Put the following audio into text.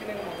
tienen